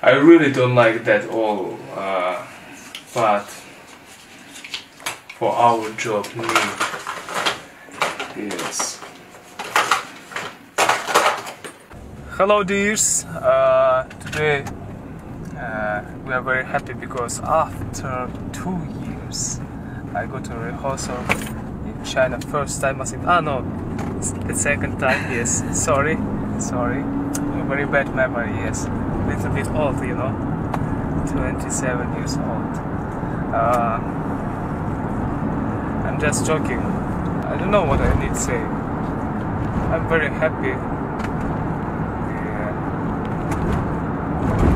I really don't like that all, uh, but for our job need. Hello dears, uh, today uh, we are very happy because after two years I go to rehearsal in China. First time I think ah no. The second time yes. Sorry sorry very bad memory yes little bit old you know 27 years old uh, I'm just joking I don't know what I need to say I'm very happy yeah.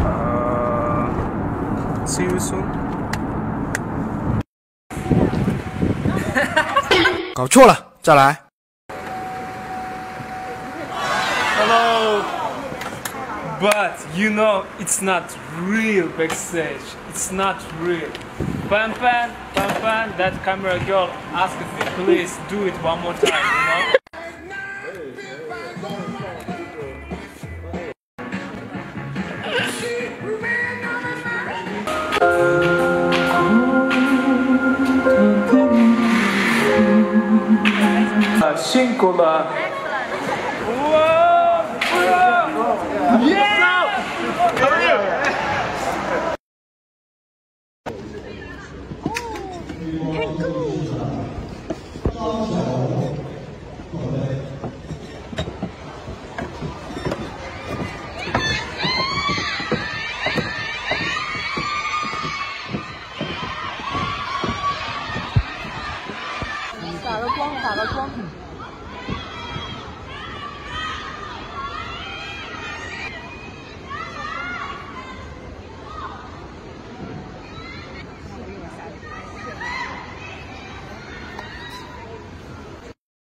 uh, see you soon 搞错了，再来。 hello. But you know, it's not real backstage. It's not real. Pan Pan, Pan Pan, that camera girl asked me, please do it one more time, you know? Cinco 打个光，打个光。